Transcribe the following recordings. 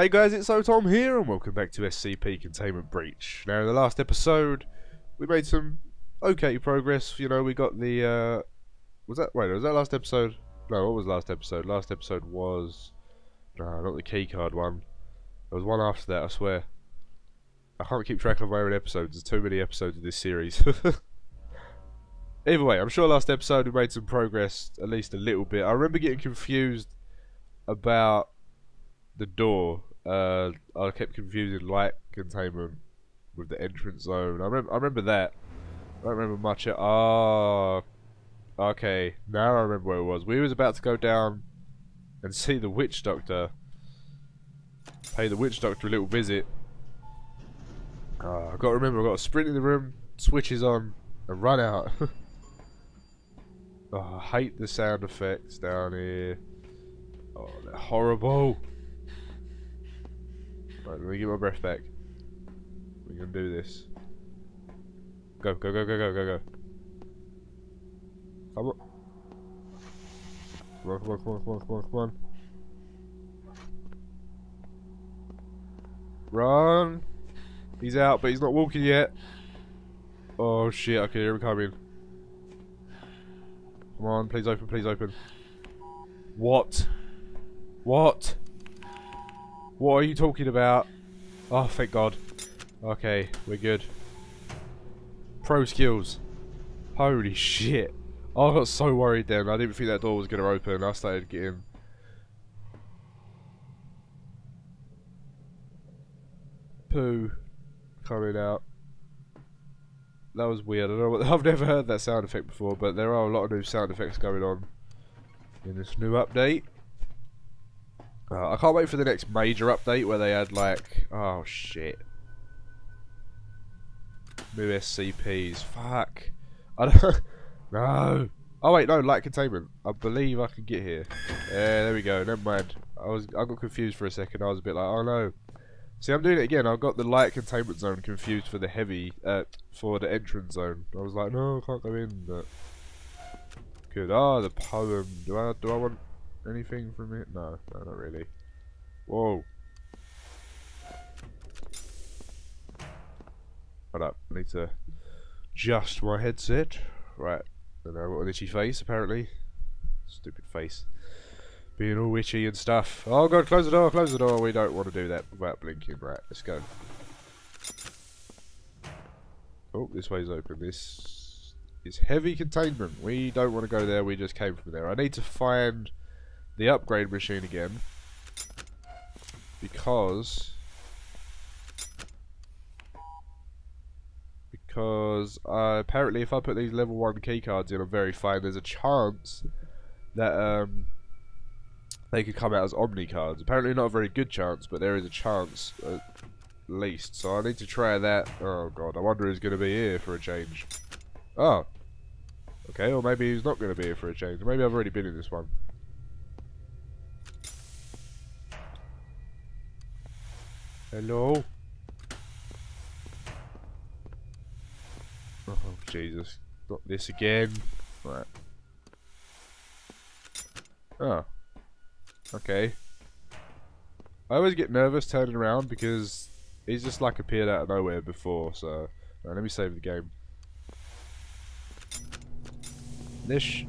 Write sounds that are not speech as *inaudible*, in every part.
Hey guys, it's Otom here, and welcome back to SCP Containment Breach. Now, in the last episode, we made some okay progress. You know, we got the, uh, was that, wait, was that last episode? No, what was last episode? Last episode was, no, not the keycard one. There was one after that, I swear. I can't keep track of my own episodes, there's too many episodes of this series. *laughs* Either way, I'm sure last episode we made some progress, at least a little bit. I remember getting confused about the door. Uh, I kept confusing light containment with the entrance zone. I remember, I remember that. I don't remember much. Ah, oh, okay. Now I remember where it was. We was about to go down and see the witch doctor. Pay the witch doctor a little visit. Oh, I got to remember. I've got to sprint in the room, switches on, and run out. oh, *laughs* I hate the sound effects down here. Oh, they're horrible. Right, let me get my breath back. We can do this. Go, go, go, go, go, go, go. Come on. Come on, come on, come on, come on, come on, come on. Run! He's out, but he's not walking yet. Oh shit, okay, here we come in. Come on, please open, please open. What? What? What are you talking about? Oh, thank God. Okay, we're good. Pro skills. Holy shit. I got so worried then. I didn't think that door was going to open. I started getting... Poo coming out. That was weird. I don't know what, *laughs* I've never heard that sound effect before, but there are a lot of new sound effects going on in this new update. Uh, I can't wait for the next major update where they add like, oh shit, new SCPs. Fuck. I don't. *laughs* no. Oh wait, no, light containment. I believe I can get here. Yeah, there we go. Never mind. I was I got confused for a second. I was a bit like, oh no. See, I'm doing it again. I've got the light containment zone confused for the heavy, uh, for the entrance zone. I was like, no, I can't go in. But good. Ah, oh, the poem. Do I do I want anything from it? No, no, not really. Whoa. Hold up, I need to adjust my headset. Right, and I've got an itchy face apparently. Stupid face. Being all witchy and stuff. Oh god, close the door, close the door. We don't want to do that without blinking. Right, let's go. Oh, this way's open. This is heavy containment. We don't want to go there, we just came from there. I need to find the upgrade machine again because because uh, apparently if I put these level 1 keycards in I'm very fine. There's a chance that um, they could come out as Omni cards. Apparently not a very good chance but there is a chance at least. So I need to try that. Oh god. I wonder who's going to be here for a change. Oh okay or maybe he's not going to be here for a change. Maybe I've already been in this one Hello? Oh, Jesus. Not this again. Right. Oh. Okay. I always get nervous turning around because he's just like appeared out of nowhere before, so... Right, let me save the game. This...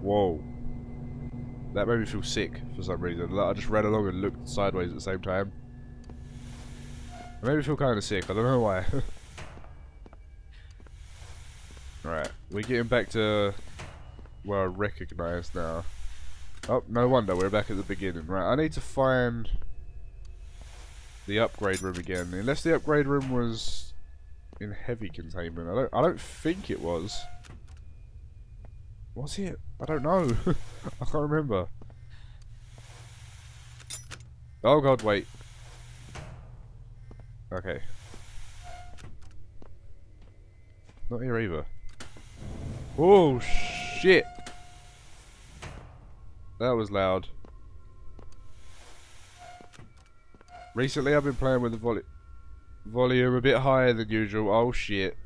Whoa. That made me feel sick for some reason. I just ran along and looked sideways at the same time. I made me feel kind of sick. I don't know why. *laughs* Right, we're getting back to where I recognise now. Oh, no wonder, we're back at the beginning. Right, I need to find the upgrade room again. Unless the upgrade room was in heavy containment. I don't I don't think it was. Was it? I don't know. *laughs* I can't remember. Oh god, wait. Okay. Not here either. Oh, shit. That was loud. Recently I've been playing with the volu volume a bit higher than usual. Oh, shit.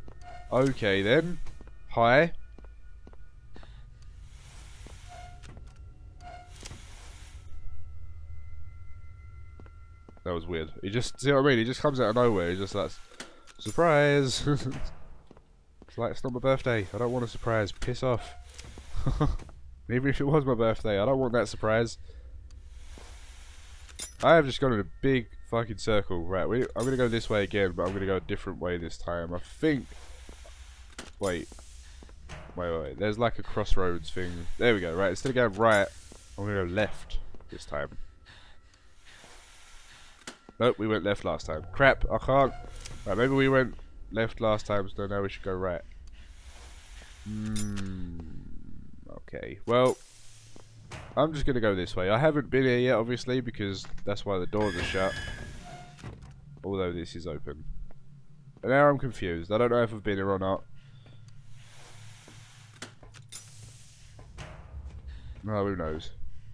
Okay, then. High. That was weird. He just, see what I mean? He just comes out of nowhere. He's just like, surprise! *laughs* it's like, it's not my birthday. I don't want a surprise. Piss off. *laughs* Even if it was my birthday, I don't want that surprise. I have just gone in a big fucking circle. Right, we, I'm going to go this way again, but I'm going to go a different way this time. I think... Wait. Wait, wait, wait. There's like a crossroads thing. There we go. Right, instead of going right, I'm going to go left this time. Nope, we went left last time. Crap, I can't. Right, maybe we went left last time, so now we should go right. Hmm. Okay, well, I'm just going to go this way. I haven't been here yet, obviously, because that's why the doors are shut. Although this is open. And now I'm confused. I don't know if I've been here or not. No, who knows.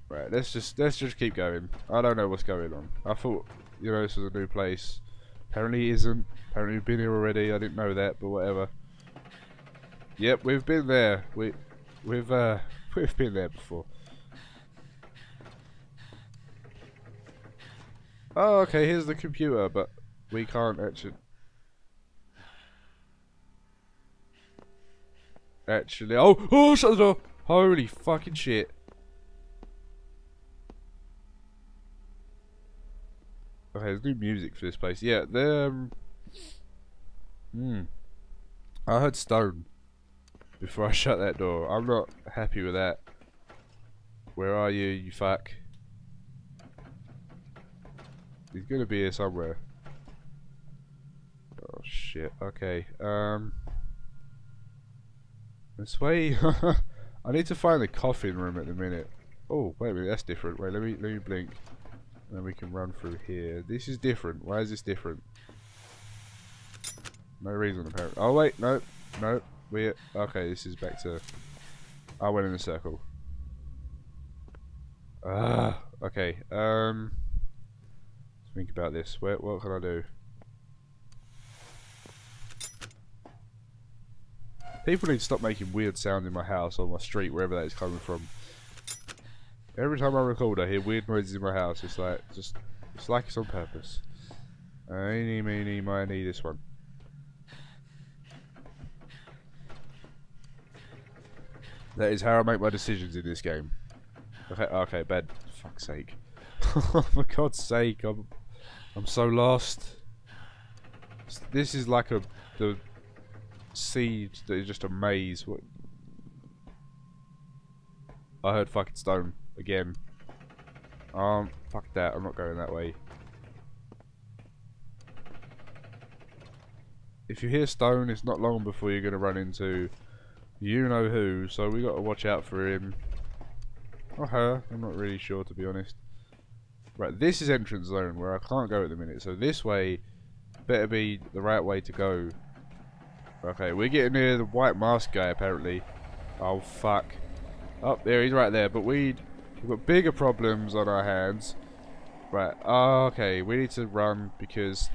Right, let's just let's just keep going. I don't know what's going on. I thought, you know, this is a new place. Apparently isn't. Apparently we've been here already. I didn't know that, but whatever. Yep, we've been there. We we've uh *laughs* we've been there before. Oh, okay, here's the computer, but we can't actually... Actually, oh, oh, shut the door! Holy fucking shit. Okay, there's new music for this place. Yeah, the um, Hmm. I heard stone before I *laughs* shut that door. I'm not happy with that. Where are you, you fuck? He's gonna be here somewhere. Oh shit, okay. Um This way *laughs* I need to find the coffin room at the minute. Oh, wait a minute, that's different. Wait, let me let me blink. And then we can run through here. This is different. Why is this different? No reason apparently. Oh wait, no, no. We okay. This is back to. I went in a circle. Ah, okay. Um, think about this. Where, what can I do? People need to stop making weird sounds in my house or my street, wherever that is coming from. Every time I record, I hear weird noises in my house. It's like just, it's like it's on purpose. Eeny, meeny, miny, this one. That is how I make my decisions in this game. Okay, okay. For fuck's sake. *laughs* For God's sake, I'm, I'm so lost. This is like a the seed that is just a maze. What? I heard fucking stone again. Um, fuck that. I'm not going that way. If you hear stone, it's not long before you're going to run into you know who, so we got to watch out for him. Or her, I'm not really sure to be honest. Right, this is entrance zone where I can't go at the minute, so this way better be the right way to go. Okay, we're getting near the white mask guy apparently. Oh fuck. Oh, there he's right there, but we we've got bigger problems on our hands. Right, oh, okay, we need to run because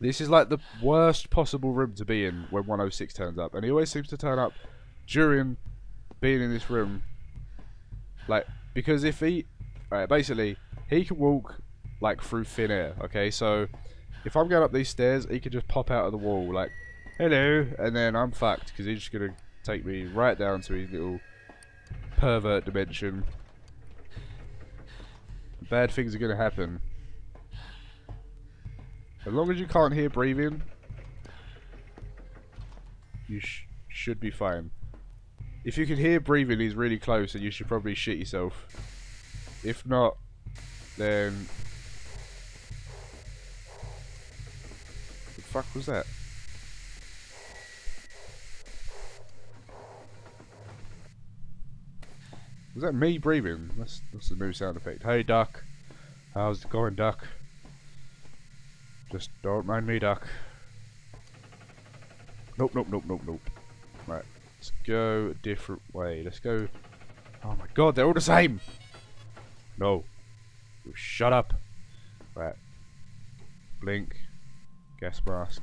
this is like the worst possible room to be in when 106 turns up. And he always seems to turn up during being in this room. Like, because if he... Alright, basically, he can walk, like, through thin air, okay? So, if I'm going up these stairs, he can just pop out of the wall, like, hello, and then I'm fucked, because he's just going to take me right down to his little pervert dimension. Bad things are going to happen. As long as you can't hear breathing, you sh should be fine. If you can hear breathing, he's really close, and you should probably shit yourself. If not, then... The fuck was that? Was that me breathing? That's, that's a new sound effect. Hey, Duck. How's it going, Duck? Just don't mind me, duck. Nope, nope, nope, nope, nope. Right, let's go a different way. Let's go... Oh my god, they're all the same! No. shut up. Right. Blink. Gas mask.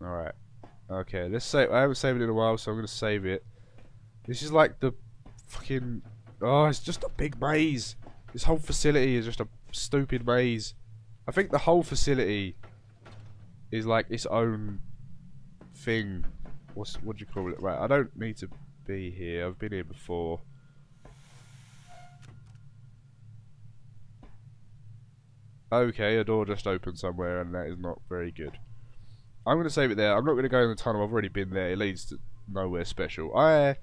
Alright. Okay, let's save. I haven't saved it in a while, so I'm gonna save it. This is like the fucking. Oh, it's just a big maze. This whole facility is just a stupid maze. I think the whole facility is like its own thing. What's what do you call it? Right, I don't need to be here. I've been here before. Okay, a door just opened somewhere, and that is not very good. I'm going to save it there. I'm not going to go in the tunnel. I've already been there. It leads to nowhere special. I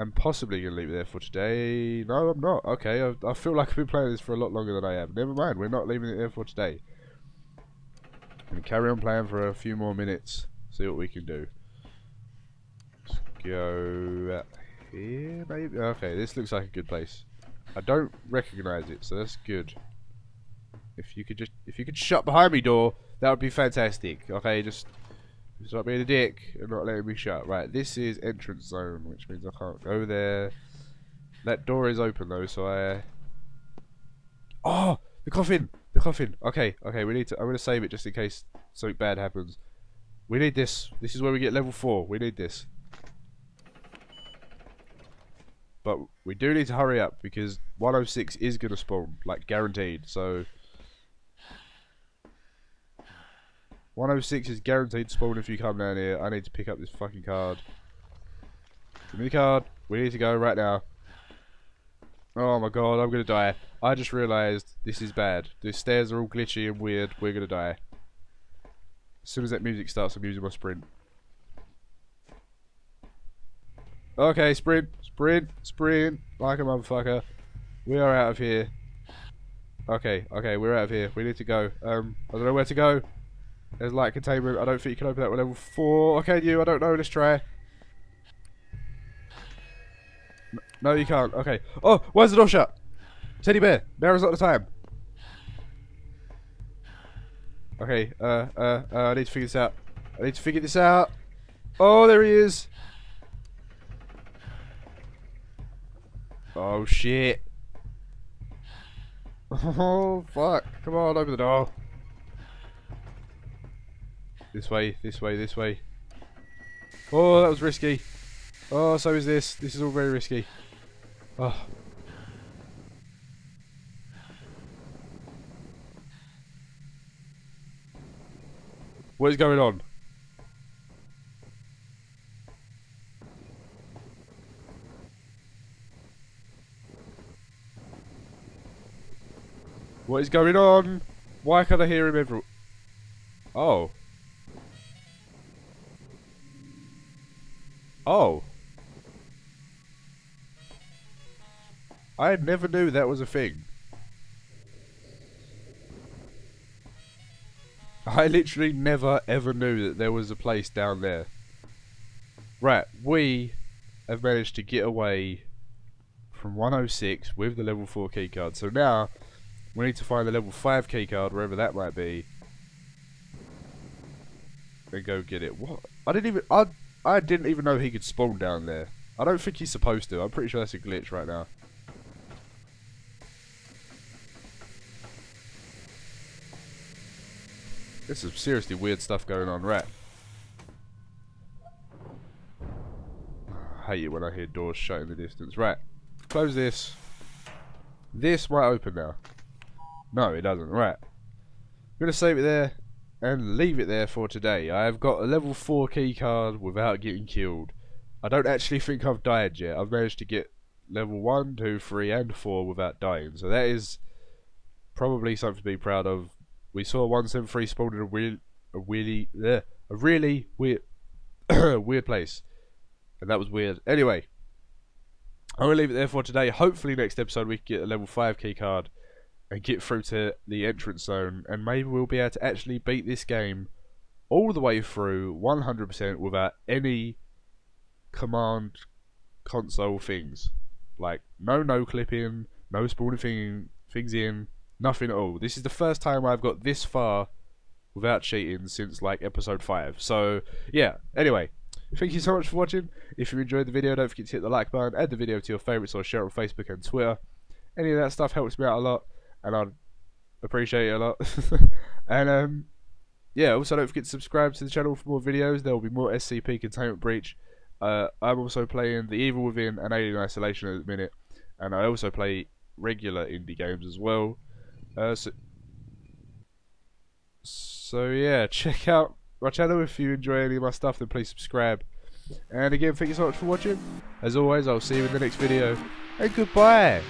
am possibly going to leave it there for today. No, I'm not. Okay, I, I, feel like I've been playing this for a lot longer than I have. Never mind. We're not leaving it there for today. I'm going to carry on playing for a few more minutes. See what we can do. Let's go here, maybe? Okay, this looks like a good place. I don't recognise it, so that's good. If you could just, if you could shut behind me, door, that would be fantastic. Okay, just stop being a dick and not letting me shut. Right, this is entrance zone, which means I can't go there. That door is open though, so I. Oh, the coffin, the coffin. Okay, okay, we need to. I'm gonna save it just in case something bad happens. We need this. This is where we get level four. We need this. But we do need to hurry up because 106 is gonna spawn, like guaranteed. So 106 is guaranteed to spawn if you come down here. I need to pick up this fucking card. Give me the card. We need to go right now. Oh my god, I'm gonna die. I just realised this is bad. The stairs are all glitchy and weird. We're gonna die. As soon as that music starts, I'm using my sprint. Okay, sprint, sprint, sprint, like a motherfucker. We are out of here. Okay, okay, we're out of here. We need to go. Um, I don't know where to go. There's light containment. I don't think you can open that with level 4. Okay, you. I don't know. Let's try. No, you can't. Okay. Oh, where's the door shut? Teddy bear. Now is not the time. Okay, uh, uh, uh, I need to figure this out. I need to figure this out. Oh, there he is. Oh, shit. *laughs* Oh, fuck. Come on, open the door. This way, this way, this way. Oh, that was risky. Oh, so is this. This is all very risky. Oh. What is going on? What is going on? Why can't I hear him every... Oh. Oh. I never knew that was a thing. I literally never ever knew that there was a place down there. Right, we have managed to get away from 106 with the level 4 keycard. So now, we need to find the level 5 keycard, wherever that might be. And go get it. What? I didn't even... I I didn't even know he could spawn down there. I don't think he's supposed to. I'm pretty sure that's a glitch right now. This is seriously weird stuff going on, right? I hate it when I hear doors shut in the distance. Right, close this. This might open now. No, it doesn't. Right. I'm going to save it there and leave it there for today. I have got a level 4 key card without getting killed. I don't actually think I've died yet. I've managed to get level 1, 2, 3 and 4 without dying. So that is probably something to be proud of. We saw 173 spawn in a, real, a really, a really weird, *coughs* weird place. And that was weird. Anyway, I'm going to leave it there for today. Hopefully next episode we can get a level 5 key card and get through to the entrance zone, and maybe we'll be able to actually beat this game all the way through 100% without any command console things. Like, no no clipping, no spawning thing, things in, nothing at all. This is the first time I've got this far without cheating since like episode 5. So, yeah, anyway. Thank you so much for watching. If you enjoyed the video, don't forget to hit the like button, add the video to your favourites, or share it on Facebook and Twitter. Any of that stuff helps me out a lot and I'd appreciate it a lot. *laughs* and um, yeah, also don't forget to subscribe to the channel for more videos. There will be more SCP Containment Breach. Uh, I'm also playing The Evil Within and Alien Isolation at the minute, and I also play regular indie games as well. Uh, so, so yeah, *laughs* check out my channel if you enjoy any of my stuff. Then please subscribe. And again, thank you so much for watching. As always, I'll see you in the next video. And goodbye.